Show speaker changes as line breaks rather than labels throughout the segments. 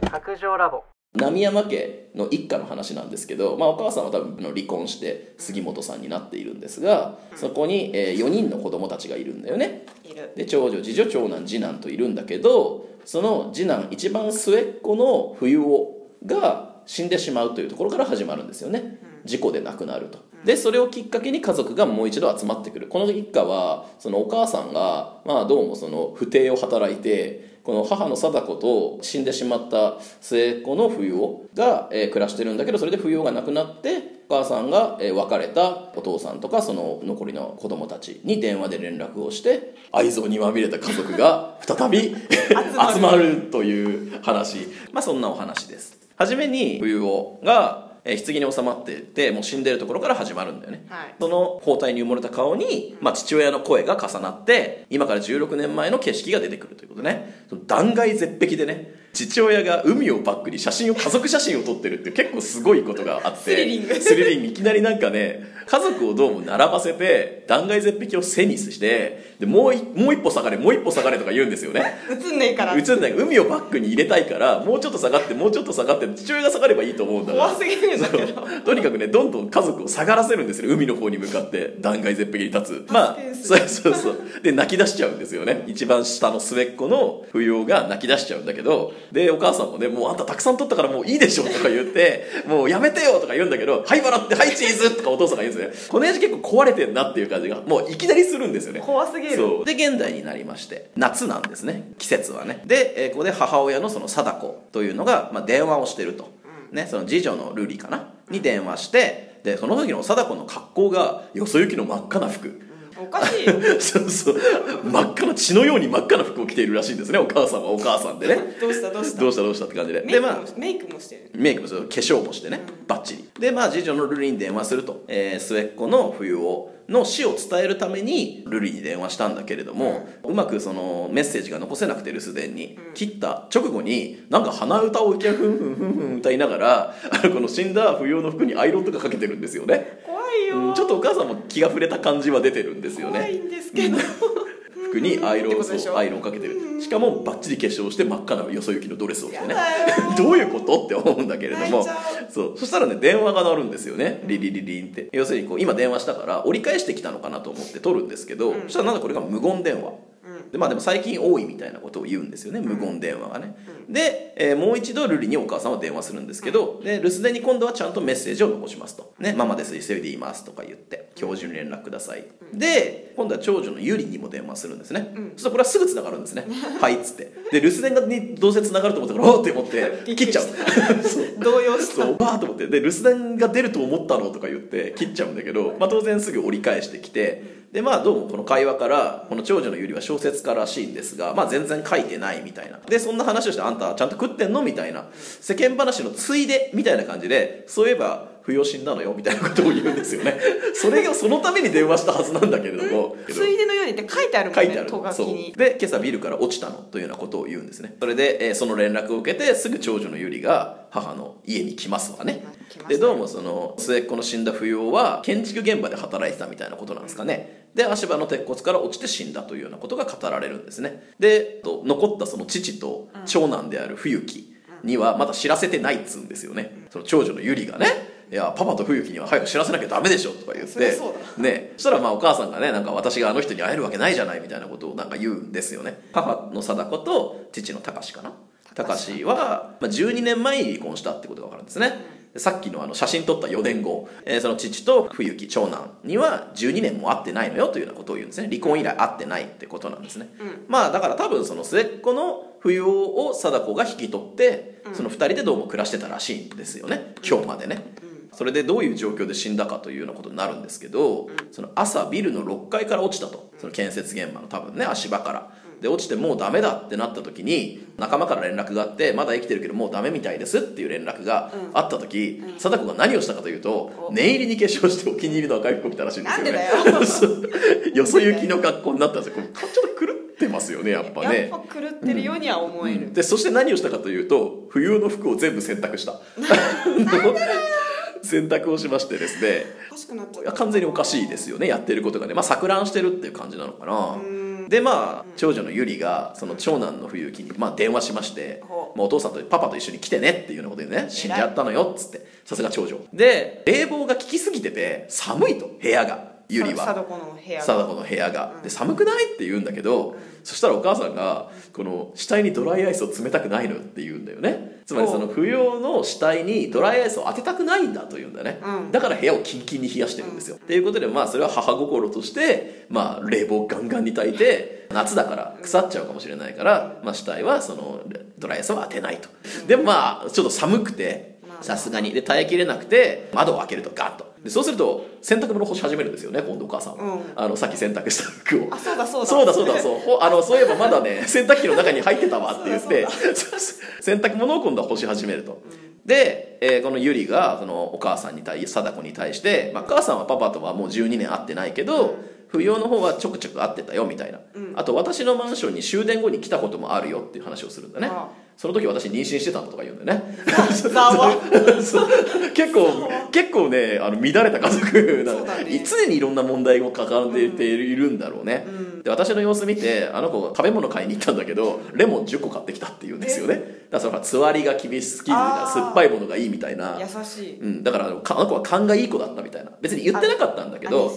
白状ラボ。
浪山家の一家の話なんですけど、まあ、お母さんは多分離婚して杉本さんになっているんですがそこに、え4人の子供たちがいるんだよね。で長女次女長男次男といるんだけどその次男一番末っ子の冬男が死んでしまうというところから始まるんですよね。事故で亡くなると。でそれをきっかけに家族がもう一度集まってくる。この一家はそのお母さんが、まあ、どうもその不定を働いてこの母の貞子と死んでしまった末っ子の冬男が、えー暮らしてるんだけどそれで冬男が亡くなってお母さんが、えー別れたお父さんとかその残りの子供たちに電話で連絡をして愛憎にまみれた家族が 再び集まる。という話。まあそんなお話です。初めに冬男がえー棺に収まっててもう死んでるところから始まるんだよね、
はい。
その包帯に埋もれた顔に、まあ、父親の声が重なって今から16年前の景色が出てくるということでね。その断崖絶壁でね父親が海をバックに写真を家族写真を撮ってるって結構すごいことがあって。
スリリング。
スリリング。いきなりなんかね家族をどうも並ばせて断崖絶壁を背にしてでもういもう一歩下がれもう一歩下がれとか言うんですよね。
映んねえから。
映んない。海をバックに入れたいからもうちょっと下がってもうちょっと下がって父親が下がればいいと思うんだから。
怖すぎるんだけど。
とにかくねどんどん家族を下がらせるんですよ海の方に向かって断崖絶壁に立つ。まあそう
る。
そうそうで泣き出しちゃうんですよね。一番下の末っ子の冬男が泣き出しちゃうんだけどでお母さんもねもうあんたたくさん取ったからもういいでしょとか言ってもうやめてよとか言うんだけどはい笑ってはいチーズとかお父さんが言うんですよね。この親父結構壊れてんなっていう感じがもういきなりするんですよね。
怖すぎる。
そう。で現代になりまして夏なんですね。季節はね。で、えーここで母親のその貞子というのが、まあ、電話をしてると、ね、その次女の瑠璃かな？に電話してでその時の貞子の格好がよそ行きの真っ赤な服
おかしいよ。
そうそう。真っ赤な血のように真っ赤な服を着ているらしいんですね。お母さんはお母さんでね。
どうした？どうした？
どうした？どうした？って感じで
メイクも
でまあ
メイクもしてる
メイクもする化粧もしてねバッチリでまあ次女のルリに電話すると、えー末っ子の冬男の死を伝えるためにルリに電話したんだけれども、うまくそのメッセージが残せなくて留守電に、切った直後になんか鼻歌をいきなりふんふんふんふん歌いながらあのこの死んだ冬男の服にアイロンとかかけてるんですよね、
怖いよ、
うんちょっとお母さんも気が触れた感じは出てるんですよね
怖いんですけど
服にアイロン
ってことでしょ。
そうアイロンかけてる。しかもバッチリ化粧して真っ赤なよそ行きのドレスを着てね どういうことって思うんだけれども。そう。そしたらね電話が鳴るんですよね。リリリリンって。要するにこう今電話したから折り返してきたのかなと思って取るんですけど、そしたらなんだこれが無言電話でまあでも最近多いみたいなことを言うんですよね無言電話がね、で、えーもう一度ルリにお母さんは電話するんですけど、で留守電に今度はちゃんとメッセージを残しますと「ね、ママです急いでいます」とか言って「今日中に連絡ください」で今度は長女のユリにも電話するんですね、そしたらこれはすぐ繋がるんですね「はい」っつって。で留守電がにどうせ繋がると思ったから「おっ!」って思って 切っちゃう。そう。
動揺した。
そうバーッと思って。で留守電が出ると思ったのとか言って切っちゃうんだけど、まあ、当然すぐ折り返してきてでまあどうもこの会話からこの長女のゆりは小説家らしいんですが、まあ、全然書いてないみたいな。でそんな話をしてあんたちゃんと食ってんの？みたいな。世間話のついで？みたいな感じでそういえば不要死んだのよみたいなことを言うんですよね。それがそのために電話したはずなんだけれども。
ついでのようにって書いてあるもん
書いてある。
ねと書に。
で今朝ビルから落ちたのというようなことを言うんですね。それで、えーその連絡を受けてすぐ長女のゆりが母の家に来ますわね。でどうもその末っ子の死んだ不要は建築現場で働いてたみたいなことなんですかね。で足場の鉄骨から落ちて死んだというようなことが語られるんですね。でと残ったその父と長男である冬木にはまだ知らせてないっつうんですよね。その長女のゆりがねいやパパと冬木には早く知らせなきゃダメでしょとか言って
そ
ねそしたらまあお母さんがねなんか私があの人に会えるわけないじゃないみたいなことをなんか言うんですよね。母の貞子と父の隆かな？隆は、まあ、12年前に離婚したってことが分かるんですね。でさっきのあの写真撮った4年後、えーその父と冬木長男には12年も会ってないのよというようなことを言うんですね。離婚以来会ってないってことなんですね、まあだから多分その末っ子の冬男を貞子が引き取ってその2人でどうも暮らしてたらしいんですよね。今日までね、それでどういう状況で死んだかというようなことになるんですけど、その朝ビルの6階から落ちたと。その建設現場の多分ね足場から。で落ちてもうダメだってなった時に仲間から連絡があってまだ生きてるけどもうダメみたいですっていう連絡があった時、貞子が何をしたかというと念入りに化粧してお気に入りの赤い服を着たらしいんですよね。
なんでだよ。
よそ行きの格好になったんですよ。ちょっと狂ってますよねやっぱね。
やっぱ狂ってるようには思える、
でそして何をしたかというと冬の服を全部洗濯した洗濯をしましてですね
おかしくなっちゃ
いや
った。
完全におかしいですよねやってることがね。まあ錯乱してるっていう感じなのかな。でまあ長女のゆりがその長男の冬樹にまあ電話しまして、
ほう。
まあ、お父さんとパパと一緒に来てねっていうようなことでね死んじゃったのよっつってさすが長女。で冷房が効きすぎてて寒いと部屋がゆりは。
貞子の部屋が。
貞子の部屋が。で寒くないって言うんだけど、そしたらお母さんがこの死体にドライアイスを冷たくないのよって言うんだよね。つまりその不要の死体にドライアイスを当てたくないんだと言うんだよね、
うん。
だから部屋をキンキンに冷やしてるんですよ、っていうことでまあそれは母心としてまあ冷房をガンガンに焚いて夏だから腐っちゃうかもしれないから、まあ、死体はそのドライアイスを当てないと。でもまあちょっと寒くて
まあ。
さすがに。で耐えきれなくて窓を開けるとガッとでそうすると洗濯物干し始めるんですよね今度お母さんは、
うん。
あのさっき洗濯した服を。
あそうだそうだ。
そうだそうだそう。ほあのそういえばまだね洗濯機の中に入ってたわって言って 洗濯物を今度は干し始めると、で、えーこのゆりがそのお母さんに対貞子に対して、まあ、母さんはパパとはもう12年会ってないけど、不要の方はちょくちょく会ってたよみたいな、あと私のマンションに終電後に来たこともあるよっていう話をするんだね。
あ
その時私妊娠してたんだとか言うんだよね。結構結構ねあの乱れた家族な
ね。
常にいろんな問題を抱えているんだろうね、で私の様子見てあの子食べ物買いに行ったんだけどレモン10個買ってきたって言うんですよね。だからそれはつわりが厳しすぎる酸っぱいものがいいみたいな。
優しい。
うん、だからあの子は勘がいい子だったみたいな。別に言ってなかったんだけど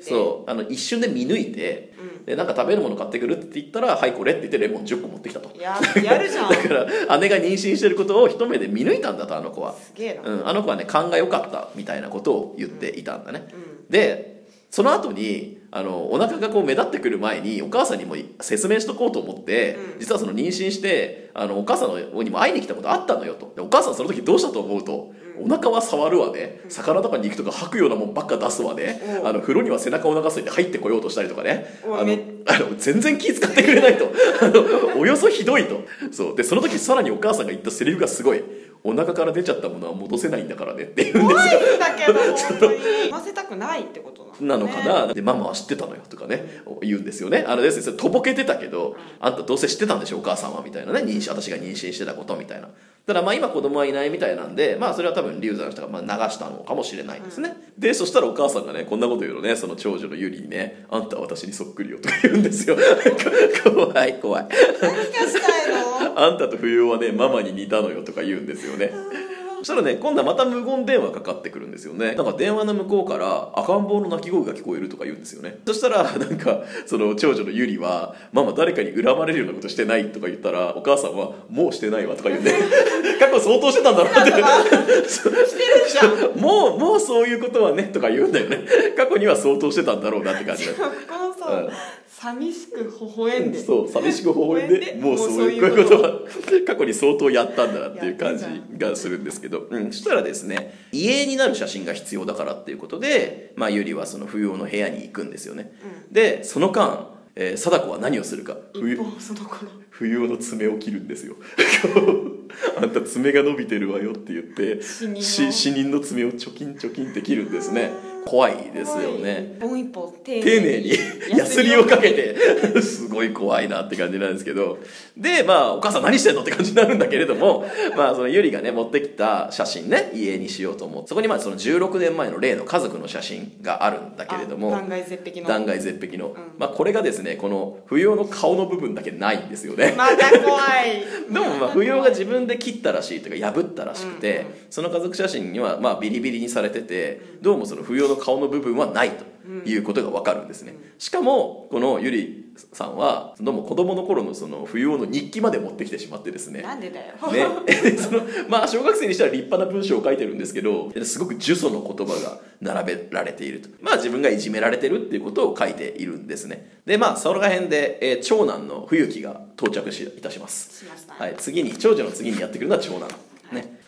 そう。あの一瞬で見抜いて、でなんか食べるもの買ってくるって言ったら「はいこれ」って言ってレモン10個持ってきたと。
ややるじゃん。
だから姉が妊娠してることを一目で見抜いたんだとあの子は。
すげえな、
うん、あの子はね勘が良かったみたいなことを言っていたんだね、でその後にあのお腹がこう目立ってくる前にお母さんにも説明しとこうと思って、実はその妊娠してあのお母さんにも会いに来たことあったのよと。でお母さんその時どうしたと思うと、お腹は触るわね。魚とか肉とか吐くようなもんばっか出すわね、
うん。
あの風呂には背中を流すいて入ってこようとしたりとかね。あのあの全然気遣ってくれないと。あのおよそひどいと。そう。でその時さらにお母さんが言ったセリフがすごいお腹から出ちゃったものは戻せないんだからねって 言うんです
怖
よ
いんだけど本当に混ぜたくないってこと
なの。かな、でママは知ってたのよとかね言うんですよね。あのですとぼけてたけどあんたどうせ知ってたんでしょお母さんはみたいなね。妊娠私が妊娠してたことみたいなただまあ今子供はいないみたいなんでまあそれは多分流産したからまあ流したのかもしれないですね、でそしたらお母さんがねこんなこと言うのねその長女のゆりにね「あんたは私にそっくりよ」とか言うんですよ。怖い怖い
何がしたいの？
あんたと冬はねママに似たのよとか言うんですよねそしたらね今度はまた無言電話かかってくるんですよね。なんか電話の向こうから赤ん坊の鳴き声が聞こえるとか言うんですよね。そしたらなんかその長女のゆりは「ママ誰かに恨まれるようなことしてない」とか言ったらお母さんは「もうしてないわ」とか言うんで。過去相当してたんだろうって。
してるじゃん。
もうもうそういうことはねとか言うんだよね。過去には相当してたんだろうなって感じで
このさ、
うん
寂しく微笑んで。
そう寂しく微笑んで もうそういうこと。は過去に相当やったんだなっていう感じがするんですけど、うん、そしたらですね遺影になる写真が必要だからっていうことで、まあ、ゆりはその冬用の部屋に行くんですよね、でその間、えー貞子は何をするか。冬冬用の爪を切るんですよ。あんた爪が伸びてるわよって言って
死人の。
し死人の爪をチョキンチョキンって切るんですね怖いですよね。
一本一本丁
丁寧に。ヤスリをかけて。すごい怖いなって感じなんですけど。でまあお母さん何してんのって感じになるんだけれどもまあそのゆりがね持ってきた写真ね家にしようと思ってそこにまあその16年前の例の家族の写真があるんだけれども
あ断崖絶壁の。
断崖絶壁の、まあこれがですねこの不要の顔の部分だけないんですよね。
また怖い。
でもまあ不要が自分で切ったらしいというか破ったらしくて、
うん。
その家族写真にはまあビリビリにされててどうもその不要の顔の部分はないということが分かるんですね、しかもこのゆりさんはどうも子供の頃のその不要の日記まで持ってきてしまってですね。
なんでだよ。
ね、そのまあ小学生にしたら立派な文章を書いてるんですけどすごく呪詛の言葉が並べられていると。まあ自分がいじめられてるっていうことを書いているんですね。でまあその辺で、えー長男の冬樹が到着しいたします。はい、次に長女の次にやってくるのは長男、ね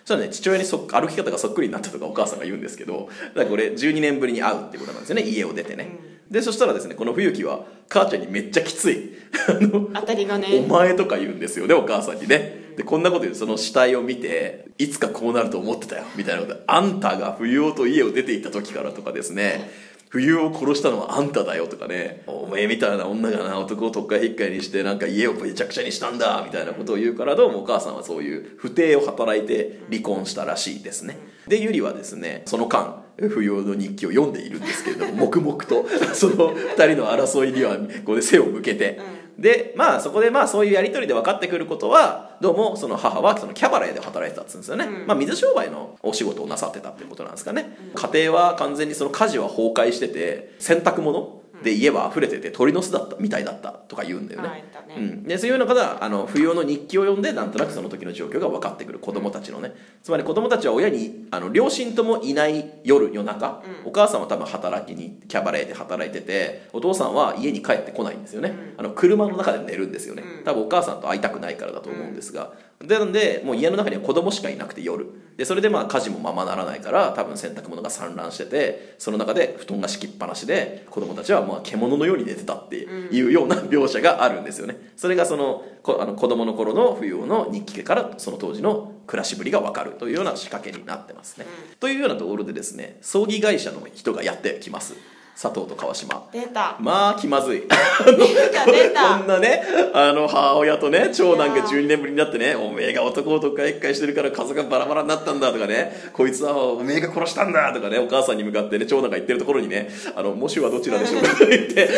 そしたらね父親にそっ歩き方がそっくりになったとかお母さんが言うんですけどだからこれ12年ぶりに会うってことなんですよね家を出てね、でそしたらですねこの冬樹は母ちゃんにめっちゃきつい。あの
当たりが
お
ね
前とか言うんですよねお母さんにね。でこんなこと言うその死体を見ていつかこうなると思ってたよみたいなこと。であんたが不要と家を出て行った時からとかですね冬を殺したのはあんただよとかね。おめえみたいな女がな男を特会引っかいにしてなんか家をめちゃくちゃにしたんだみたいなことを言うからどうもお母さんはそういう不貞を働いて離婚したらしいですね。でゆりはですねその間不要の日記を読んでいるんですけれども黙々とその二人の争いにはここで背を向けて、でまあそこでまあそういうやり取りで分かってくることはどうもその母はそのキャバレーで働いてたっつうんですよね、
うん。
まあ水商売のお仕事をなさってたっていうことなんですかね、家庭は完全にその家事は崩壊してて洗濯物で家は溢れてて鳥の巣だったみたいだったとか言うんだよね、
ね。
うん、でそういうのからあの不要の日記を読んでなんとなくその時の状況が分かってくる子供たちのねつまり子供たちは親にあの両親ともいない夜夜中、お母さんは多分働きにキャバレーで働いててお父さんは家に帰ってこないんですよね、あの車の中で寝るんですよね、
うん。
多分お母さんと会いたくないからだと思うんですが、でなんでもう家の中には子供しかいなくて夜。でそれでまあ家事もままならないから多分洗濯物が散乱しててその中で布団が敷きっぱなしで子供たちはまあ獣のように寝てたっていうような描写があるんですよね。それがそのこあの子供の頃の冬の日記からその当時の暮らしぶりが分かるというような仕掛けになってますね、というようなところでですね葬儀会社の人がやってきます佐藤と川島。
出た。
まあ気まずい。
出た。出
こ
た
んなねあの母親とね長男が12年ぶりになってねおめえが男をとか一回してるから家族がバラバラになったんだとかねこいつはおめえが殺したんだとかねお母さんに向かってね長男が言ってるところにねあのもしはどちらでしょうかと 言って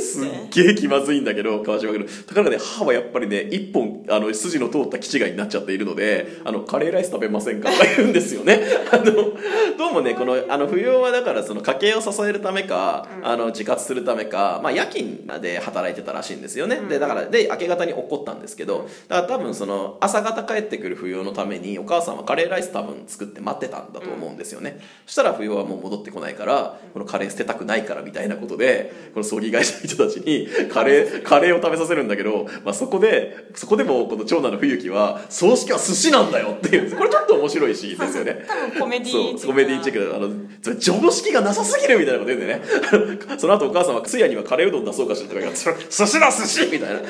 すっげえ気まずいんだけど川島君ところがね母はやっぱりね一本あの筋の通った気違いになっちゃっているのであのカレーライス食べませんかとか言うんですよね。あのどうもねこのあの不要はだからその家計を支えるためか、あの自活するためか、まあ、夜勤で働いてたらしいんですよね、でだからで明け方に起こったんですけどだから多分その朝方帰ってくる不要のためにお母さんはカレーライス多分作って待ってたんだと思うんですよね、そしたら不要はもう戻ってこないからこのカレー捨てたくないからみたいなことでこの葬儀会社の人たちにカレーカレーを食べさせるんだけど、まあ、そこでそこでもこの長男の冬樹は葬式は寿司なんだよっていう。これちょっと面白いシーンですよね。
多分コメディチックな。
そうコメディチックであのそれ常識がなさすぎるみたいなこと言うんでね その後お母さんは通夜にはカレーうどん出そうかしらとか言うから寿司だ寿司。みたいな。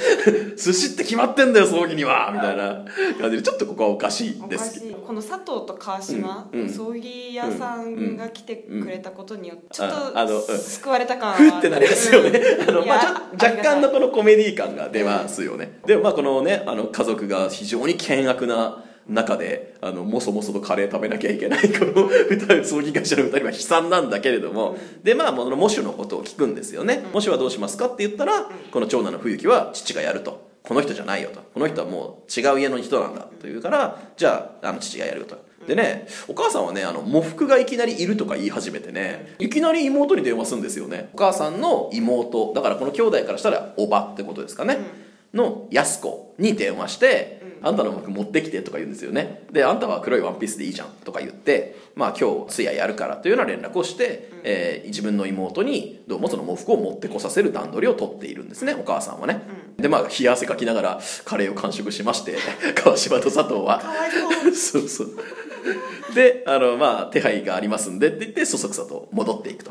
寿司って決まってんだよ葬儀には。みたいな。感じでちょっとここはおかしい
おか
です
しい。この佐藤と川島、
うんうん。
葬儀屋さんが来てくれたことによってちょっ
ああの
救われた感は
ふってなりますよね、あのまあ、若干のこのコメディ感が出ますよね、でもまあこのねあの家族が非常に険悪な中であのもそもそとカレー食べなきゃいけないこの 葬儀会社の2人は悲惨なんだけれども、でまあこの喪主のことを聞くんですよね、喪主はどうしますかって言ったら、この長男の冬樹は父がやると。この人じゃないよとこの人はもう違う家の人なんだというからじゃああの父がやるよと。でねお母さんはねあの喪服がいきなりいるとか言い始めてねいきなり妹に電話するんですよね。お母さんの妹。だからこの兄弟からしたらおばってことですかね、の安子に電話して、あんたの服持ってきてとか言うんですよね。であんたは黒いワンピースでいいじゃんとか言ってまあ今日通夜やるからというような連絡をして、えー自分の妹にどうもその喪服を持ってこさせる段取りを取っているんですねお母さんはね、でまあ冷や汗かきながらカレーを完食しまして 川島と佐藤は。
そう。
そうであのまあ手配がありますんでって言ってそそくさと戻っていくと、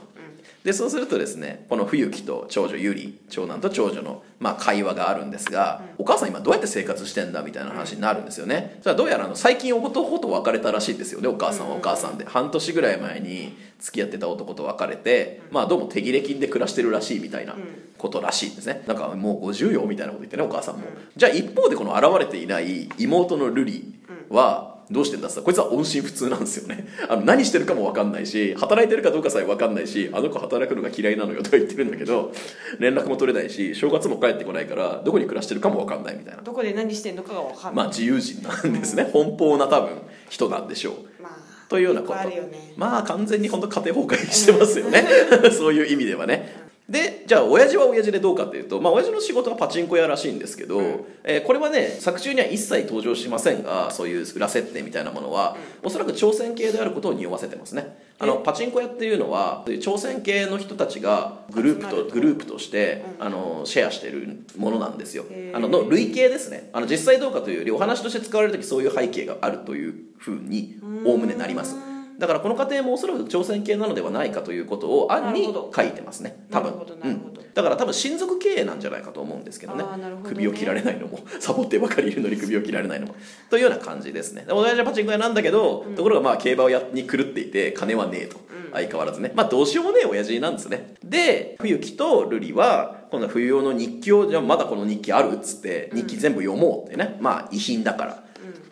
でそうするとですねこの冬木と長女ゆり長男と長女の、まあ、会話があるんですが、お母さん今どうやって生活してんだみたいな話になるんですよね。それはどうやらあの最近男と別れたらしいんですよねお母さんはお母さんで。半年ぐらい前に付き合ってた男と別れて、まあどうも手切れ金で暮らしてるらしいみたいなことらしいんですね。なんかもう50よみたいなこと言ってねお母さんも、じゃあ一方でこの現れていない妹のルリは、どうしてんだってさこいつは音信不通なんですよね。あの何してるかも分かんないし働いてるかどうかさえ分かんないしあの子働くのが嫌いなのよとか言ってるんだけど連絡も取れないし正月も帰ってこないからどこに暮らしてるかも分かんないみたいな。
どこで何してんのかが分かんない。
まあ自由人なんですね。奔放な多分人なんでしょう。
まあ
というようなこと。
ね。
まあ完全に本当家庭崩壊してますよね。そういう意味ではねでじゃあ親父は親父でどうかっていうとまあ親父の仕事はパチンコ屋らしいんですけど、えーこれはね作中には一切登場しませんがそういう裏設定みたいなものは、おそらく朝鮮系であることを匂わせてますね。あのパチンコ屋っていうのはそういう朝鮮系の人たちがグループとグループとして、あのシェアしてるものなんですよ。あのの類型ですね。あの実際どうかというよりお話として使われる時そういう背景があるというふうにおおむねなりますだからこの過程もおそらく朝鮮系なのではないかということを案に書いてますね。多分。うん。だから多分親族経営なんじゃないかと思うんですけどね。
ね。
首を切られないのも サボってばかりいるのに首を切られないのも。というような感じですね。で親父はパチンコ屋なんだけど、ところがまあ競馬をやに狂っていて金はねえと、相変わらずね。まあどうしようもねえ親父なんですね。で冬木と瑠璃は今度は冬用の日記をじゃあまだこの日記あるっつって日記全部読もうってね、まあ遺品だから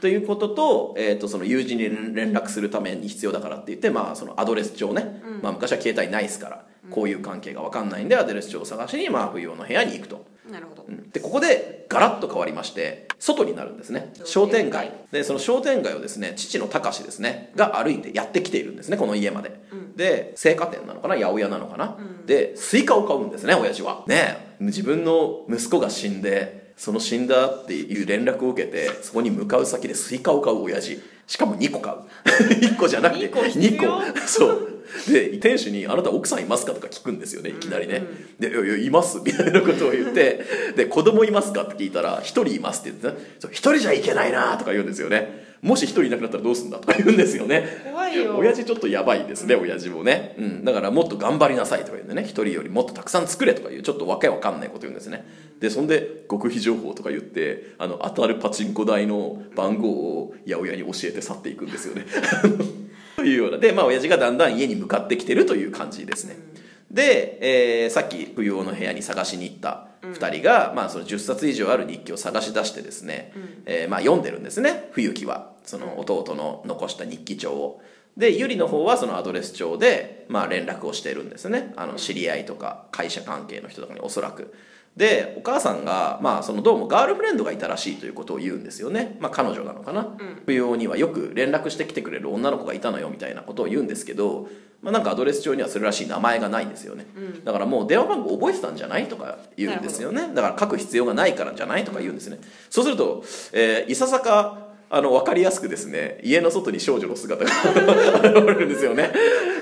ということと,、えー、とその友人に連絡するために必要だからって言って、まあ、そのアドレス帳ね、まあ、昔は携帯ないですから、こういう関係が分かんないんでアドレス帳を探しに、まあ、冬用の部屋に行くと。
なるほど。
うん。でここでガラッと変わりまして外になるんですね。商
商店
店街。
街
でその商店街をですね父の隆ですねが歩いてやってきているんですねこの家まで、で青果店なのかな？八百屋なのかな、でスイカを買うんですね親父は。ねえ。自分の息子が死んでその死んだっていう連絡を受けてそこに向かう先でスイカを買う親父。しかも2個買う。1個じゃなくて
二個必要
？2個。そう。で店主に「あなた奥さんいますか?」とか聞くんですよねいきなりね「でいやいやいます」みたいなことを言ってで「子供いますか?」って聞いたら「一人います」って言ってね。そう「一人じゃいけないな」とか言うんですよねもし一人いなくなったらどうすんだとか言うんですよね。
怖いよ。
親父ちょっとやばいですね親父もね、うん、だからもっと頑張りなさいとか言うんでね。一人よりもっとたくさん作れとかいう。ちょっとわけわかんないこと言うんですね。でそんで極秘情報とか言ってあの当たるパチンコ台の番号を八百屋に教えて去っていくんですよね。というような。でまあ親父がだんだん家に向かってきてるという感じですね、で、えーさっき冬用の部屋に探しに行った2人が、まあ、その10冊以上ある日記を探し出してですね、えーまあ、読んでるんですね冬木は。その弟の残した日記帳を。でゆりの方はそのアドレス帳で、まあ、連絡をしているんですね。あの知り合いとか会社関係の人とかにおそらくでお母さんが、まあ、そのどうもガールフレンドがいたらしいということを言うんですよね、まあ、彼女なのかな、冬用にはよく連絡してきてくれる女の子がいたのよみたいなことを言うんですけど、まあ、なんかアドレス帳にはそれらしい名前がないんですよね、だからもう電話番号覚えてたんじゃないとか言うんですよね。だから書く必要がないからじゃないとか言うんですね。そうすると、えーいささかあの分かりやすくですね家の外に少女の姿が 現れるんですよね。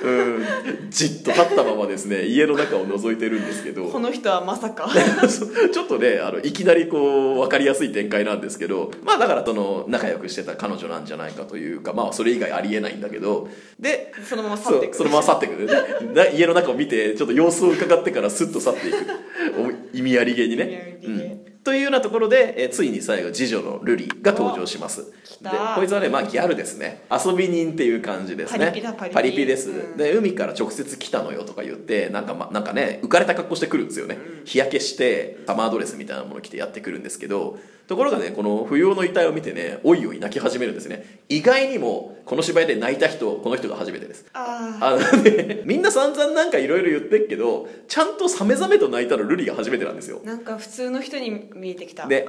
うん。じっと立ったままですね家の中を覗いてるんですけど。
この人はまさか。
ちょっとねあのいきなりこう分かりやすい展開なんですけどまあだからその仲良くしてた彼女なんじゃないかというかまあそれ以外ありえないんだけど。で
そのまま去っていく。
そのまま去っていく。な家の中を見てちょっと様子を伺ってからスッと去っていく。お意味ありげにね、
意味ありげ
うんというようなところで、えーついに最後次女のルリが登場します。で
た。
こいつはねまあギャルですね。遊び人っていう感じですね。
パリピだパリピ。
です、
うん。
で海から直接来たのよとか言ってなんか,、ま、なんかね浮かれた格好してくるんですよね、日焼けしてサマードレスみたいなもの着てやってくるんですけどところがねこの不要の遺体を見てねおいおい泣き始めるんですね。意外にもこの芝居で泣いた人この人が初めてです。
あ
あのねみんな散々なんかいろいろ言ってっけどちゃんとサメザメと泣いたのルリが初めてなんですよ。
あなんか普通の人に見えてきた。
で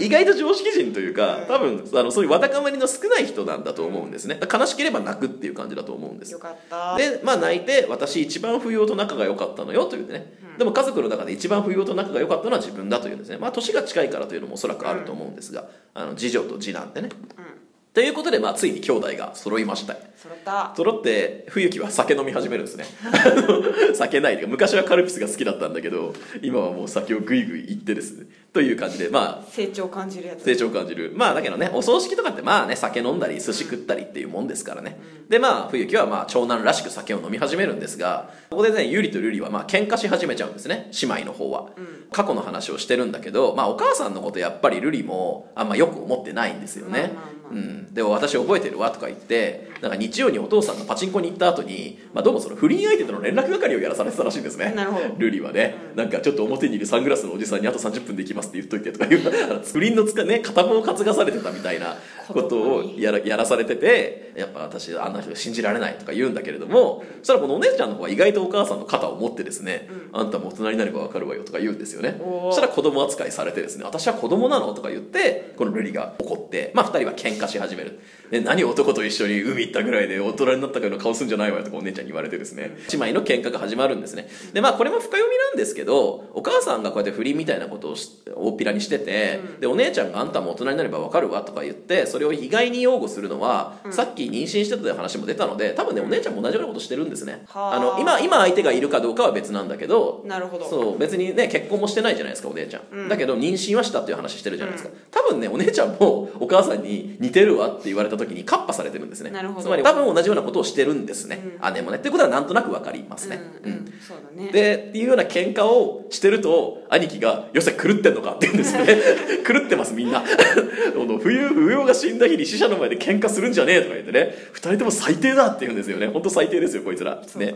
意外と常識人というか多分あのそういうわだかまりの少ない人なんだと思うんですね。悲しければ泣くっていう感じだと思うんです。
よかった。
でまあ泣いて私一番不要と仲が良かったのよというね、でも家族の中で一番不要と仲が良かったのは自分だというんですね。まあ年が近いからというのもおそらくあると思うんですが、あの次女と次男でね、ということで、まあ、ついに兄弟が揃いました
揃った。
揃って冬木は酒飲み始めるんですね。酒ないで昔はカルピスが好きだったんだけど今はもう酒をグイグイいってですね。という感じでまあ
成長を感じるやつ。
成長を感じる。まあだけどねお葬式とかってまあね酒飲んだり寿司食ったりっていうもんですからね、でまあ冬木はまあ長男らしく酒を飲み始めるんですがここでねゆりと瑠璃はまあ喧嘩し始めちゃうんですね。姉妹の方は、過去の話をしてるんだけどまあお母さんのことやっぱり瑠璃もあんまよく思ってないんですよね、うん、でも私覚えてるわとか言ってなんか日曜にお父さんがパチンコに行った後に、まあ、どうもその不倫相手との連絡係をやらされてたらしいんですね。
なるほど。
ルリはね、なんかちょっと表にいるサングラスのおじさんにあと30分で行きますって言っといてとかいう 不倫のつかね片棒を担がされてたみたいなことをやらやらされててやっぱ私あんな人信じられないとか言うんだけれどもそしたらこのお姉ちゃんの方は意外とお母さんの肩を持ってですね、あんたも大人になれば分かるわよとか言うんですよね。そしたら子供扱いされてですね私は子供なのとか言ってこのルリが怒ってまあ2人は喧嘩し始める。で何男と一緒に海行ったぐらいで大人になったかような顔すんじゃないわよとかお姉ちゃんに言われてですね。姉妹の喧嘩が始まるんですね。でまあこれも深読みなんですけどお母さんがこうやって不倫みたいなことをし大っぴらにしてて、でお姉ちゃんがあんたも大人になれば分かるわとか言ってそれを意外に擁護するのは、さっき妊娠してたという話も出たので多分ねお姉ちゃんも同じようなことしてるんですね。
はあ。
あの今今相手がいるかどうかは別なんだけど
なるほど。
そう別にね結婚もしてないじゃないですかお姉ちゃん、だけど妊娠はしたっていう話してるじゃないですか、多分ねお姉ちゃんもお母さんに似てるわって言われた時にカッパされてるんですね。
なるほど。
つまり多分同じようなことをしてるんですね、姉もね。ってことはなんとなく分かりますね、
うんうん。そうだね。
でっていうような喧嘩をしてると兄貴が「よせ狂ってんのか」って言うんですよね。狂ってますみんな。冬冬男が死んだ日に死者の前で喧嘩するんじゃねえとか言ってね。二人とも最低だって言うんですよね。本当最低ですよこいつら。ね。
ね。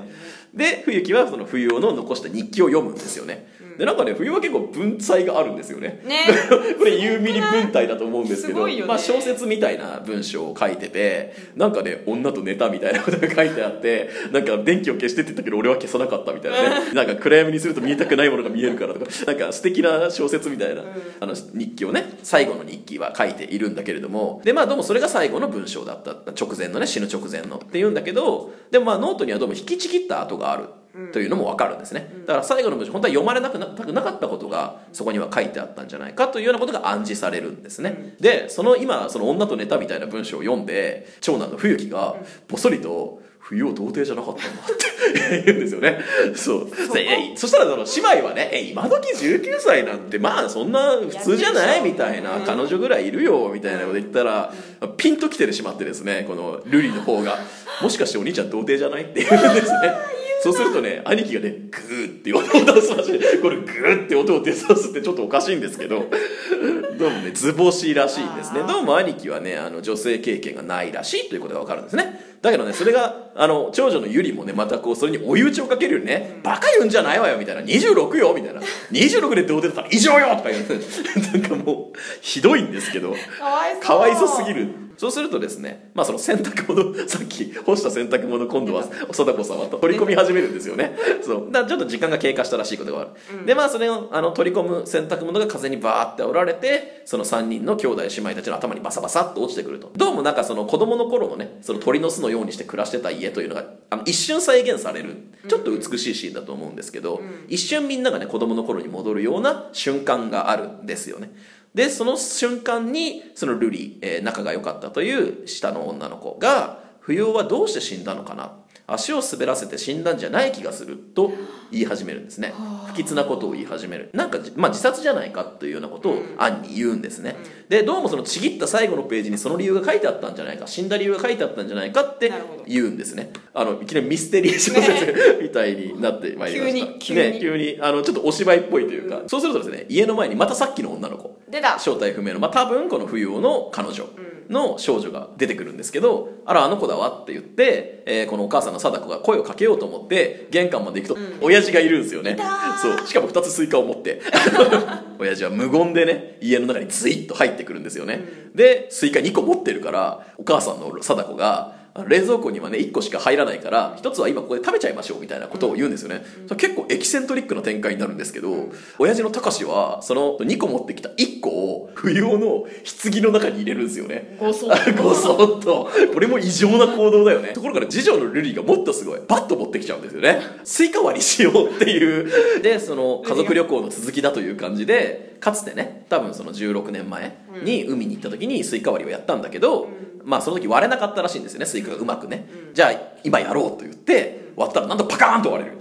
で冬木はその冬男の残した日記を読むんですよね、でなんかね冬は結構文才があるんですよね。
ね。
これユーミニ文体だと思うんですけど。
ね。
まあ、小説みたいな文章を書いててなんかね女と寝たみたいなことが書いてあってなんか電気を消してって言ったけど俺は消さなかったみたいなね。なんか暗闇にすると見えたくないものが見えるからとかなんか素敵な小説みたいな、あの日記をね最後の日記は書いているんだけれども。でまあどうもそれが最後の文章だった。直前のね死ぬ直前のっていうんだけどでもまあノートにはどうも引きちぎった跡があるというのも分かるんですね。だから最後の文章本当は読まれなくなたくなかったことがそこには書いてあったんじゃないかというようなことが暗示されるんですね。でその今その女と寝たみたいな文章を読んで長男の冬木がぼそりと冬を童貞じゃなかったんだって言うんですよね。そう。でえそしたらその姉妹はね「え今時19歳なんてまあそんな普通じゃない?」みたいな「彼女ぐらいいるよ」みたいなこと言ったらピンときてしまってですねこの瑠璃の方が「もしかしてお兄ちゃん童貞じゃない?」って言うんですねそうするとね兄貴がねグーって音を出すらしいこれグーって音を出さすってちょっとおかしいんですけどどうもね図星らしいんですね。どうも兄貴はねあの女性経験がないらしいということが分かるんですね。だけどねそれがあの長女のゆりもねまたこうそれに追い打ちをかけるようにね「バカ言うんじゃないわよ」みたいな「26よ」みたいな「26で童貞だったら異常よ」とか言う。なんかもうひどいんですけど。
かわいそう。
かわいそすぎるそうするとですね、まあ、その洗濯物 さっき干した洗濯物今度は貞子様と取り込み始めるんですよね。そう。だからちょっと時間が経過したらしいことがある、でまあそれをあの取り込む洗濯物が風にバーって煽られてその3人の兄弟姉妹たちの頭にバサバサっと落ちてくると。どうもなんかその子供の頃のねその鳥の巣のようにして暮らしてた家というのがあの一瞬再現されるちょっと美しいシーンだと思うんですけど、一瞬みんながね子供の頃に戻るような瞬間があるんですよねでその瞬間にそのルリ、えー仲が良かったという下の女の子が不要はどうして死んだのかな足を滑らせて死んだんじゃない気がすると言い始めるんですね。不吉なことを言い始める。なんか、じまあ、自殺じゃないかというようなことを暗に言うんですね、でどうもそのちぎった最後のページにその理由が書いてあったんじゃないか。死んだ理由が書いてあったんじゃないかって言うんですね。あのいきなりミステリー小説 みたいになってまいりました。
急に急に。
ね、急にあのちょっとお芝居っぽいというか、そうするとですね家の前にまたさっきの女の子。
出た。
正体不明の、まあ、多分この冬男の彼女の少女が出てくるんですけど「あらあの子だわ」って言って、えーこのお母さんの貞子が声をかけようと思って玄関まで行くと、親父がいるんですよね。そう。しかも2つスイカを持って。親父は無言でね家の中にツイッと入ってくるんですよね、でスイカ2個持ってるからお母さんの貞子が冷蔵庫にはね1個しか入らないから1つは今ここで食べちゃいましょうみたいなことを言うんですよね、それ結構エキセントリックな展開になるんですけど、親父の隆史はその2個持ってきた1個を冬用の棺の中に入れるんですよね。
ごそ
ごそっと。これも異常な行動だよね。ところから次女のルリがもっとすごいバッと持ってきちゃうんですよね。スイカ割りしようっていう。でその 家族旅行の続きだという感じでかつてね多分その16年前に海に行った時にスイカ割りをやったんだけど、まあその時割れなかったらしいんですよねスイカがうまくね、じゃあ今やろうと言って割ったらなんとパカーンと割れる。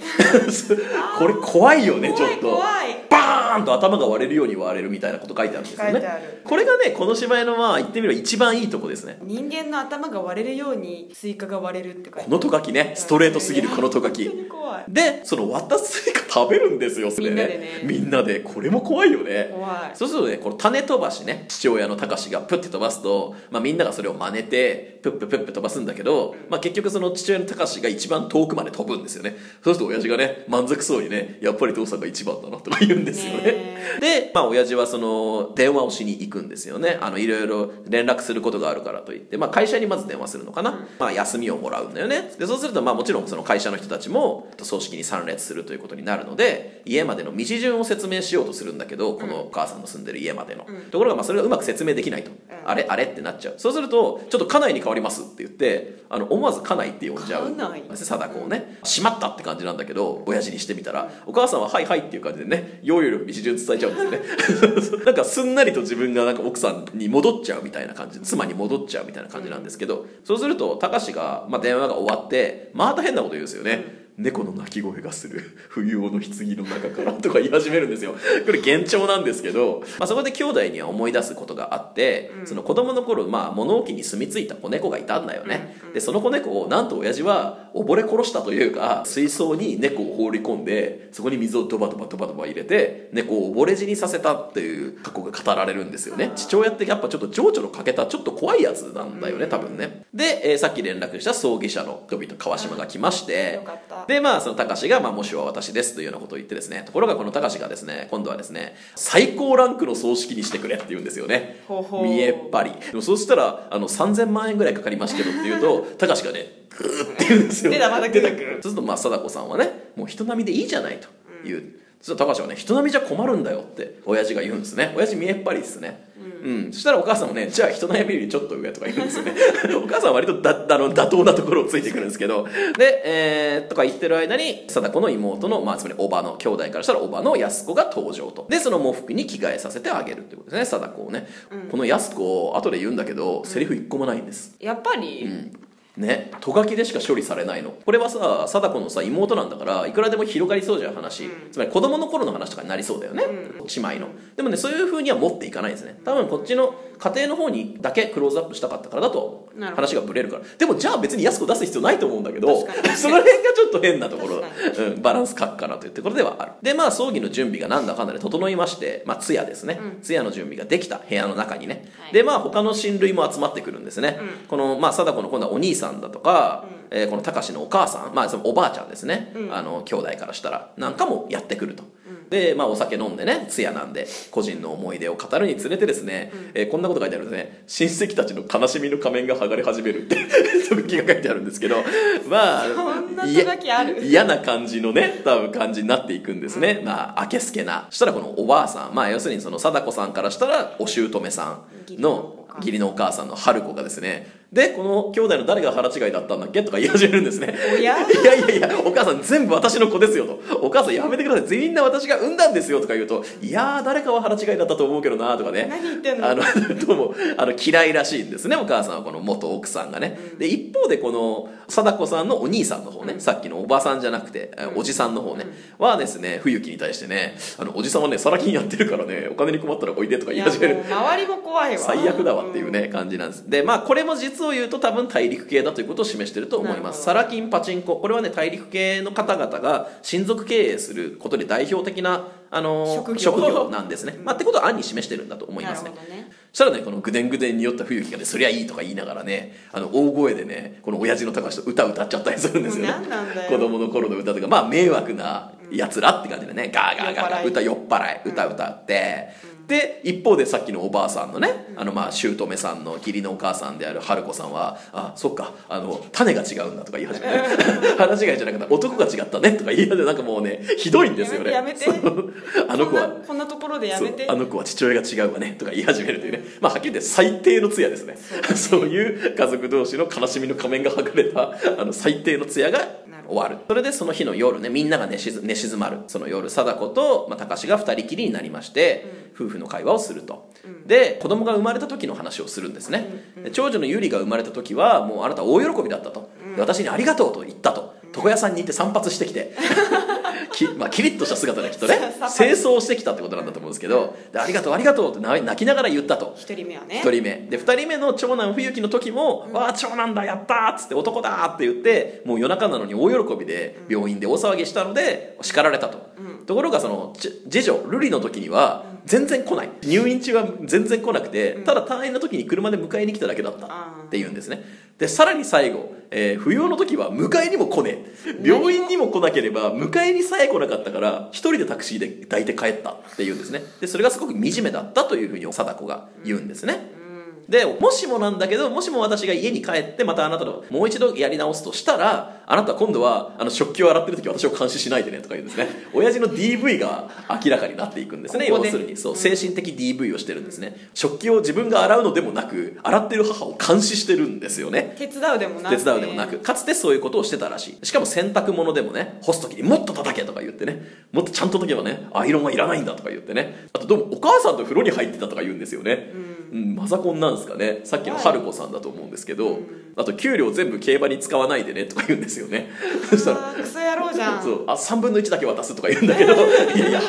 これ怖いよねちょっと。バーンと頭が割れるように割れるみたいなこと書いてあるんですよね。これがねこの芝居のまあ言ってみれば一番いいとこですね。
人間の頭が割れるようにスイカが割れるって
このト書きね。ストレートすぎるこのト書き
本当に怖い。
でその割ったスイカ食べるんですよそれ
みんなでね。
みんなで。これも怖いよね。
怖い。
そうするとねこの種飛ばしね父親の隆史がプッて飛ばすと、まあ、みんながそれを真似てプッププップ飛ばすんだけど、まあ、結局その父親の隆が一番遠くまで飛ぶんですよねそうすると親父がね満足そうにねやっぱり父さんが一番だなとか言うんですよね
ね
でまあ親父はその電話をしに行くんですよねあのいろいろ連絡することがあるからといって、まあ、会社にまず電話するのかな、まあ、休みをもらうんだよねでそうするとまあもちろんその会社の人たちも葬式に参列するということになるので家までの道順を説明しようとするんだけどこのお母さんの住んでる家までの、ところがまあそれがうまく説明できないと、あれあれってなっちゃうそうするとちょっと家内に変わりますって言ってあの思わず家内って呼んじゃう。貞子をね。しまったって感じなんだけど親父にしてみたらお母さんは「はいはい」っていう感じでねよいより道順伝えちゃうんですよね。なんかすんなりと自分がなんか奥さんに戻っちゃうみたいな感じ妻に戻っちゃうみたいな感じなんですけどそうすると高志が、まあ、電話が終わってまた変なこと言うんですよね、猫の鳴き声がする。冬用の棺の中から。とか言い始めるんですよ。これ幻聴なんですけど、まあ、そこで兄弟には思い出すことがあって、その子供の頃、まあ、物置に住み着いた子猫がいたんだよね、でその子猫をなんと親父は溺れ殺したというか水槽に猫を放り込んでそこに水をドバドバドバドバ入れて猫を溺れ死にさせたっていう過去が語られるんですよね。父親ってやっぱちょっと情緒の欠けたちょっと怖いやつなんだよね多分ね。で、えーさっき連絡した葬儀社の人々川島が来まして、
よかった
でまあその高志が、まあ、もしは私ですというようなことを言ってですねところがこの高志がですね今度はですね最高ランクの葬式にしてくれって言うんですよね。見えっ張り。でもそうしたらあの3000万円ぐらいかかりますけどって言うと高志がねグーって言うんですよ。
出たまたグー。
そうするとまあ貞子さんはねもう人並みでいいじゃないという、そしたら高志はね人並みじゃ困るんだよって親父が言うんですね。親父見えっ張りですね。うん、そしたらお母さんもねじゃあ人並みよりちょっと上とか言うんですよね。お母さんは割とだあの妥当なところをついてくるんですけど。で、えー、とか言ってる間に貞子の妹の、まあ、つまりおばの兄弟からしたらおばの安子が登場と。でその喪服に着替えさせてあげるってことですね貞子をね、この安子後で言うんだけどセリフ一個もないんです。
やっぱり、
ねとがきでしか処理されないの。これはさ貞子のさ妹なんだからいくらでも広がりそうじゃん話、つまり子供の頃の話とかになりそうだよね、姉妹の。でもねそういう風には持っていかないんですね。多分こっちの家庭の方にだけクローズアップしたかったからだと話がブレるから。でもじゃあ別に安子出す必要ないと思うんだけどその辺がちょっと変なところ
確、
うん、バランス欠くかなというところではある。でまあ葬儀の準備がなんだかんだで整いましてまあ通夜ですね、通夜の準備ができた部屋の中にね、
はい。
でまあ他の親類も集まってくるんですね、このまあ貞子の今度はお兄さんだとか、えーこの高志のお母さんまあそのおばあちゃんですね、あの兄弟からしたらなんかもやってくると、でまあお酒飲んでね通夜なんで個人の思い出を語るにつれてですね、えーこんなこと書いてあるんですね。親戚たちの悲しみの仮面が剥がれ始めるって 続きが書いてあるんですけどまあ嫌な感じのね多分感じになっていくんですね、まああけすけなそしたらこのおばあさん。まあ要するにその貞子さんからしたらお姑さんの義理のお母さんの春子がですねでこの兄弟の誰が腹違いだったんだっけ？とか言い始めるんですね。いやいやいやお母さん全部私の子ですよと。お母さんやめてください。全員な私が産んだんですよ。とか言うといやー誰かは腹違いだったと思うけどなとかね。
何言ってんの？
あの どうもあの嫌いらしいんですね。お母さんはこの元奥さんがね、で一方でこの貞子さんのお兄さんの方ね、さっきのおばさんじゃなくて、えおじさんの方ね、はですね冬木に対してねあのおじさんはねサラ金やってるからねお金に困ったらおいでとか言い始める。
周りも怖いわ。
最悪だわっていうね感じなんです。でまあこれも実を言うと多分大陸系だということを示してると思います。サラ金パチンコこれはね大陸系の方々が親族経営することで代表的なあの
職業。
なんですね、まあ、ってことは暗に示してるんだと思いますね。そしたらねこのぐでんぐでんに酔った冬木がねそりゃいいとか言いながらねあの大声でねこの親父の高橋と歌歌っちゃったりするんですよね。子供の頃の歌とか。まあ迷惑なやつらって感じでねガーガーガーガー歌酔っ払い歌歌って、で一方でさっきのおばあさんのね、あのまあ姑さんの義理のお母さんである春子さんは「あそっかあの種が違うんだ」とか言い始めて「話違いじゃなくて男が違ったね」とか言い始めてなんかもうねひどいんですよね。
やめて
あの子は
こんなところでやめて。
あの子は父親が違うわねとか言い始めるというね、まあ、はっきり言って最低の艶ですね。そう。いう家族同士の悲しみの仮面が剥がれたあの最低の艶が終わる。それでその日の夜ねみんなが寝静寝静まる。その夜貞子と、まあ、高志が二人きりになりまして、夫婦の会話をすると、で子供が生まれた時の話をするんですね、で長女のゆりが生まれた時はもうあなた大喜びだったと、で私にありがとうと言ったと床屋さんに行って散髪してきて き、まあ、キリッとした姿できっとね清掃してきたってことなんだと思うんですけどでありがとうありがとうって泣きながら言ったと。
一人目はね。
1人目。で2人目の長男冬樹の時も「わあ長男だやった!」っつって「男だ!」って言ってもう夜中なのに大喜びで病院で大騒ぎしたので叱られたと、ところがそのち次女瑠璃の時には全然来ない。入院中は全然来なくてただ退院の時に車で迎えに来ただけだったっていうんですねでさらに最後、えー不要の時は迎えにも来ねえ。病院にも来なければ迎えにさえ来なかったから一人でタクシーで抱いて帰ったっていうんですね。でそれがすごく惨めだったというふうに貞子が言うんですね、でもしもなんだけどもしも私が家に帰ってまたあなたともう一度やり直すとしたらあなたは今度はあの食器を洗ってる時私を監視しないでねとか言うんですね。親父の DV が明らかになっていくんですね。
ここで。
要するに。そう精神的 DV をしてるんですね。食器を自分が洗うのでもなく洗ってる母を監視してるんですよね。
手伝うでもなく。
手伝うでもなく。かつてそういうことをしてたらしい。しかも洗濯物でもね干す時にもっと叩けとか言ってね。もっとちゃんと叩けばねアイロンはいらないんだとか言ってね。あとどうもお母さんと風呂に入ってたとか言うんですよね、うん、マザコンなんですかね。さっきの春子さんだと思うんですけど、あと給料全部競馬に使わないでねとか言うんですよね。そしたら
あークソ野郎じゃん。
そうあ3分の1だけ渡すとか言うんだけど。いやいや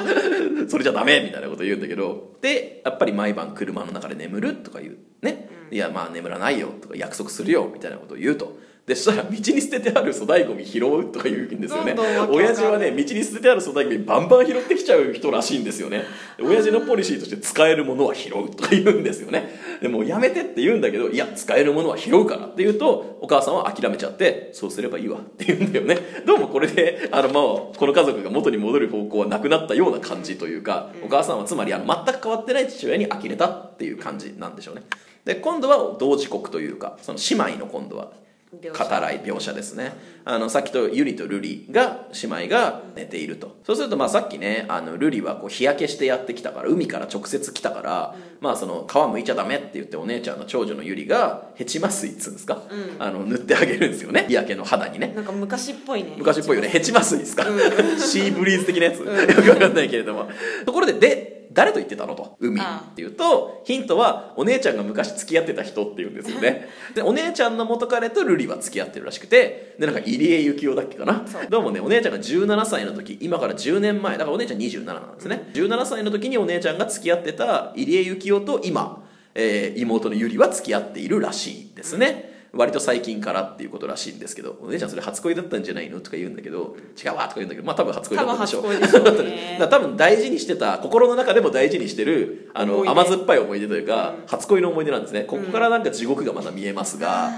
それじゃダメみたいなこと言うんだけど。でやっぱり毎晩車の中で眠るとか言う。ね、いやまあ眠らないよとか約束するよみたいなことを言うとでそしたら道に捨ててある粗大ゴミ拾うとか言うんですよね。親父はね道に捨ててある粗大ゴミバンバン拾ってきちゃう人らしいんですよね。で親父のポリシーとして使えるものは拾うとか言うんですよね。でもうやめてって言うんだけどいや使えるものは拾うからって言うとお母さんは諦めちゃってそうすればいいわって言うんだよね。どうもこれであのもうこの家族が元に戻る方向はなくなったような感じというかお母さんはつまりあの全く変わってない父親に呆れたっていう感じなんでしょうね。で今度は同時刻というかその姉妹の今度は語らい描写ですね。あのさっきとユリとルリが姉妹が寝ていると。そうするとまあさっきねあのルリはこう日焼けしてやってきたから海から直接来たから、まあその皮むいちゃダメって言ってお姉ちゃんの長女のユリがヘチマ水っつうんですか、あの塗ってあげるんですよね。日焼けの肌にね。
なんか昔っぽいね。
昔っぽいよね。ヘチマ水ですか、
うん。
シーブリーズ的なやつ、よくわかんないけれども。ところでで誰と言ってたのと？海っていうとヒントはお姉ちゃんが昔付き合ってた人っていうんですよね。でお姉ちゃんの元彼とルリは付き合ってるらしくてでなんか入江幸雄だっけかな？どうもねお姉ちゃんが17歳の時今から10年前。だからお姉ちゃん27なんですね。17歳の時にお姉ちゃんが付き合ってた入江幸雄と今、えー妹のゆりは付き合っているらしいですね、割と最近からっていうことらしいんですけどお姉ちゃんそれ初恋だったんじゃないのとか言うんだけど違うわとか言うんだけどまあ多分初恋だったんでしょう。
多分ね。
多分大事にしてた心の中でも大事にしてるあの甘酸っぱい思い出というか、初恋の思い出なんですね。ここからなんか地獄がまだ見えますが、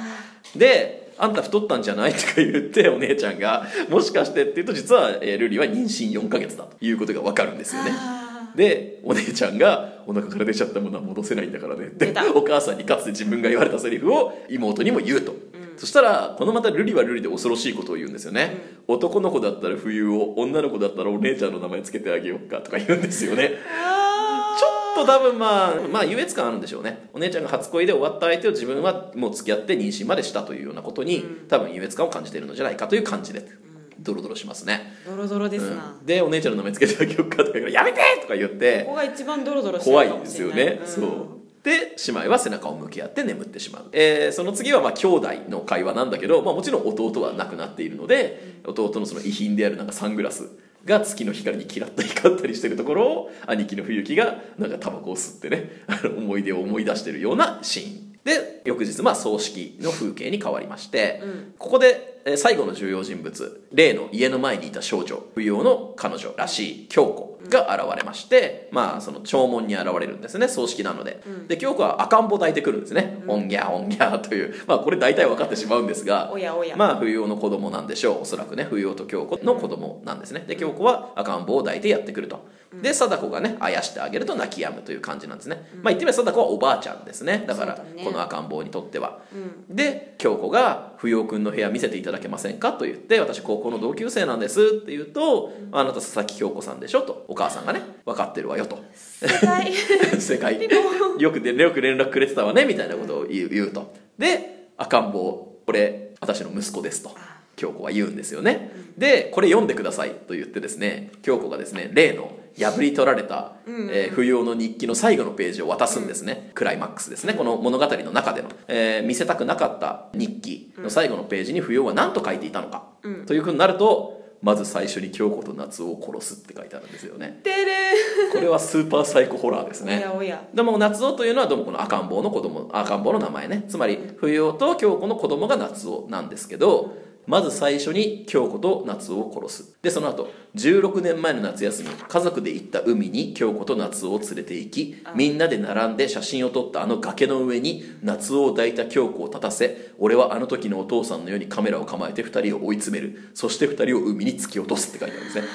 であんた太ったんじゃないとか言ってお姉ちゃんがもしかしてって言うと実は、えールリは妊娠4ヶ月だということが分かるんですよね。
あ
でお姉ちゃんが「お腹から出ちゃったものは戻せないんだからね」ってお母さんにかつて自分が言われたセリフを妹にも言うと、そしたらこのまたルリはルリで恐ろしいことを言うんですよね、男の子だったら冬を女の子だったらお姉ちゃんの名前つけてあげようかとか言うんですよね。
あ
ちょっと多分まあまあ優越感あるんでしょうね。お姉ちゃんが初恋で終わった相手を自分はもう付き合って妊娠までしたというようなことに、多分優越感を感じているのじゃないかという感じで、ドロドロしますね、
ドロドロですな、
うん。でお姉ちゃんの名前つけてあげようかとか言うからやめてとか言って
ここが一番ドロドロして
怖いんですよね、そう。で姉妹は背中を向き合って眠ってしまう、えーその次はまあ兄弟の会話なんだけど、まあ、もちろん弟は亡くなっているので、弟のその遺品であるなんかサングラスが月の光にキラッと光ったりしてるところを兄貴の冬木がなんかタバコを吸ってね思い出を思い出してるようなシーンで翌日まあ葬式の風景に変わりまして、ここでえー最後の重要人物例の家の前にいた少女冬用の彼女らしい京子が現れまして、まあその弔問に現れるんですね葬式なので、で京子は赤ん坊抱いてくるんですね、おんぎゃおんぎゃという。まあこれ大体分かってしまうんですがまあ冬用の子供なんでしょう。おそらくね冬用と京子の子供なんですね。で京子は赤ん坊を抱いてやってくると。で貞子がねあやしてあげると泣き止むという感じなんですね、まあ言ってみれば貞子はおばあちゃんですね。だからこの赤ん坊にとっては、で京子が「不要くんの部屋見せていただけませんか?」と言って「私高校の同級生なんです」って言うと「あなた佐々木京子さんでしょ」とお母さんがね「分かってるわよ」と。
世界。
正解
ピンポ
よくでよく連絡くれてたわねみたいなことを言うと。で赤ん坊これ私の息子ですと。京子は言うんですよね。でこれ読んでくださいと言ってですね京子がですね例の破り取られた、えー冬用の日記の最後のページを渡すんですね、クライマックスですね。この物語の中での、えー見せたくなかった日記の最後のページに冬用は何と書いていたのか、というふうになるとまず最初に京子と夏を殺すって書いてあるんですよね。これはスーパーサイコホラーです
お
ねでも夏男というのはどうもこの赤ん坊の子供赤ん坊の名前ね。つまり冬男と京子の子供が夏男なんですけどまず最初に京子と夏男を殺す。でその後16年前の夏休み家族で行った海に京子と夏男を連れて行きみんなで並んで写真を撮ったあの崖の上に夏男を抱いた京子を立たせ俺はあの時のお父さんのようにカメラを構えて2人を追い詰める。そして2人を海に突き落とすって書いてあるんですね。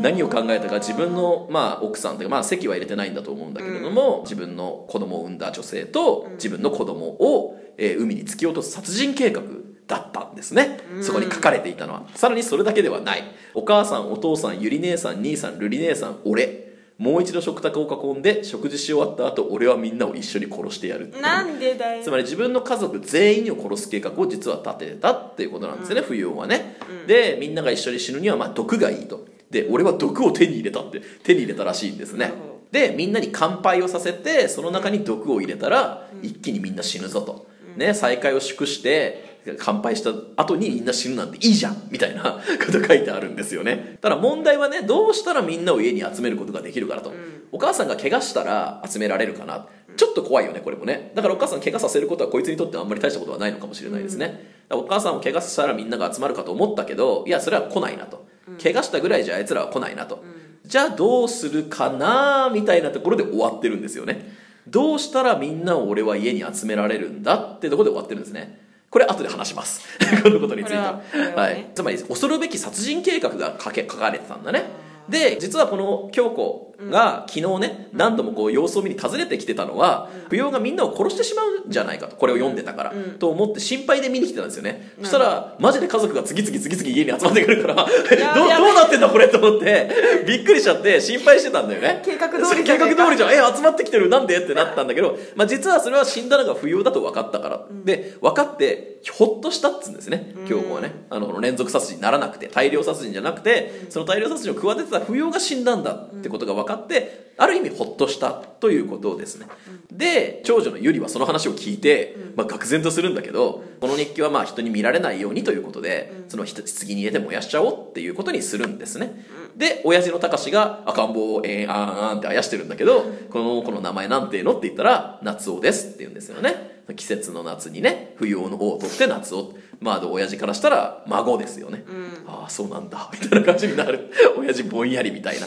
何を考えたか自分の、まあ、奥さんというか、まあ、籍は入れてないんだと思うんだけれども、自分の子供を産んだ女性と自分の子供を、えー海に突き落とす殺人計画だったんですね、そこに書かれていたのは。さらにそれだけではない。お母さんお父さんゆり姉さん兄さん瑠璃姉さん俺。もう一度食卓を囲んで食事し終わった後俺はみんなを一緒に殺してやる
なんでだよ。
つまり自分の家族全員を殺す計画を実は立てたっていうことなんですよね、冬王はね、でみんなが一緒に死ぬにはまあ毒がいいと。で俺は毒を手に入れたって手に入れたらしいんですね。
なるほど。
でみんなに乾杯をさせてその中に毒を入れたら一気にみんな死ぬぞと、ね、再会を祝して乾杯した後にみんな死ぬなんていいじゃんみたいな こと書いてあるんですよね。ただ問題はねどうしたらみんなを家に集めることができるからと、お母さんが怪我したら集められるかな。ちょっと怖いよねこれもね。だからお母さん怪我させることはこいつにとってはあんまり大したことはないのかもしれないですね、だからお母さんを怪我したらみんなが集まるかと思ったけどいやそれは来ないなと、怪我したぐらいじゃあいつらは来ないなと、じゃあどうするかなみたいなところで終わってるんですよね。どうしたらみんなを俺は家に集められるんだってところで終わってるんですねこれ後で話します。このことについては。
は
い、つまり恐るべき殺人計画が書け書かれてたんだね。で実はこの京子が昨日ね何度もこう様子を見に訪ねてきてたのは不要がみんなを殺してしまうんじゃないかとこれを読んでたから、と思って心配で見に来てたんですよね、そしたらマジで家族が次々次々家に集まってくるから どどうなってんだこれと思ってびっくりしちゃって心配してたんだよね。
計画通りじゃ
計画通りじゃん。え集まってきてるなんでってなったんだけど、まあ、実はそれは死んだのが不要だと分かったから、で分かってほっとしたっつうんですね京子はね。あの連続殺人にならなくて大量殺人じゃなくてその大量殺人を企ててた不要が死んだんだってことが分かってある意味ほっとしたということですね。で長女のゆりはその話を聞いて、まあ、愕然とするんだけどこの日記はまあ人に見られないようにということでその棺に入れて燃やしちゃおうっていうことにするんですね。で親父の隆史が赤ん坊をえーあーあーんってあやしてるんだけどこの子の名前なんていうのって言ったら夏男ですって言うんですよね。季節の夏にね冬用の方を取って夏男。まあ親父からしたら孫ですよね、ああそうなんだ。みたいな感じになる。親父ぼんやりみたいな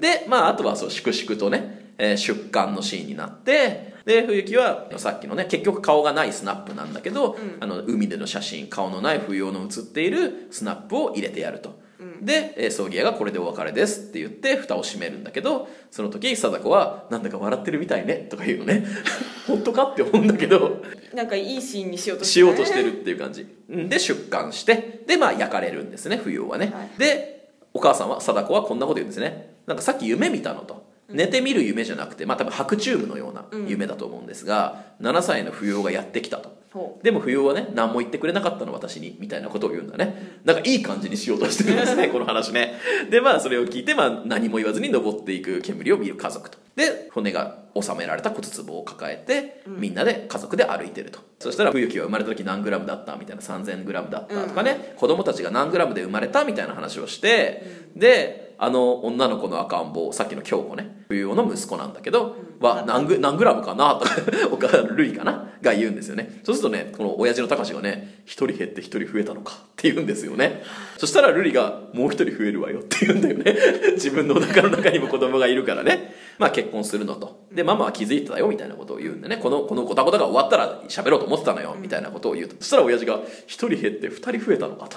でまああとはそう粛々とね、えー出棺のシーンになってで冬木はさっきのね結局顔がないスナップなんだけど、あの海での写真顔のない冬用の写っているスナップを入れてやると、で、えー葬儀屋がこれでお別れですって言って蓋を閉めるんだけどその時貞子はなんだか笑ってるみたいねとか言うのね。本当かって思うんだけど。
なんかいいシーンにしようと
しようとして
る
るっていう感じ。うん。で出棺してでまあ焼かれるんですね冬はね、
はい。
でお母さんは貞子はこんなこと言うんですねなんかさっき夢見たのと。寝てみる夢じゃなくてまあ多分白チュームのような夢だと思うんですが、7歳の冬がやってきたと。
ほ
でも冬はね何も言ってくれなかったの私にみたいなことを言うんだね。なんかいい感じにしようとしてるんですね この話ね。でまあそれを聞いて、まあ、何も言わずに登っていく煙を見る家族と。で骨が収められた骨壺を抱えてみんなで家族で歩いてると、そしたら冬木は生まれた時何グラムだったみたいな3000グラムだったとかね、子供たちが何グラムで生まれたみたいな話をして、であの女の子の赤ん坊さっきの京子ね冬男の息子なんだけど、は何グ何グラムかなとかお母さんルイかな？が言うんですよね。そうするとねこの親父の高志がね一人減って一人増えたのかって言うんですよね。そしたらルリがもう一人増えるわよって言うんだよね。自分のお腹の中にも子供がいるからね。まあ結婚するのと。でママは気づいてたよみたいなことを言うんでね。このこのごたごたが終わったら喋ろうと思ってたのよみたいなことを言うと。そしたら親父が一人減って二人増えたのかと。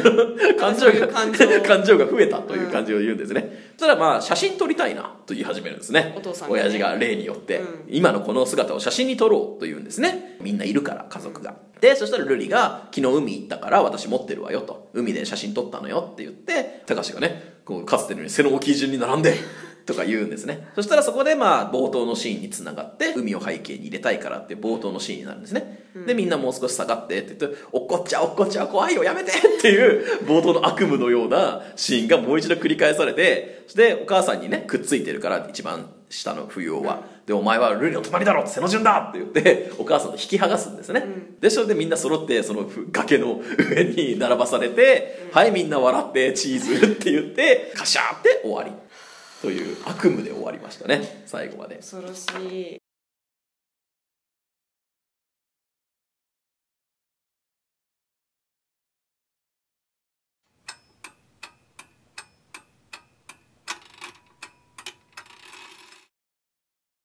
感情が
感情
が増えたという感じを言うんですね、そしたらまあ写真撮りたいなと言い始めるんですね。
お父さんがね。
親父が例によって、
うん。
今のこの姿を写真に撮ろうと言うんですね。みんないるから家族が。でそしたらルリが「昨日海行ったから私持ってるわよ」と「海で写真撮ったのよ」って言って高志がねこうかつてのように背の大きい順に並んで とか言うんですね。そしたらそこでまあ冒頭のシーンにつながって海を背景に入れたいからって冒頭のシーンになるんですね、でみんなもう少し下がってって言って「おっこっちゃおっこっちゃ怖いよやめて! 」っていう冒頭の悪夢のようなシーンがもう一度繰り返されてそしてお母さんにねくっついてるから一番下の冬男は「でお前はルリの隣だろ背の順だ!」って言って お母さんと引き剥がすんですね、でそれでみんな揃ってその崖の上に並ばされて「はいみんな笑ってチーズ」って言ってカシャーって終わり。という悪夢で終わりましたね最後まで。
恐ろしい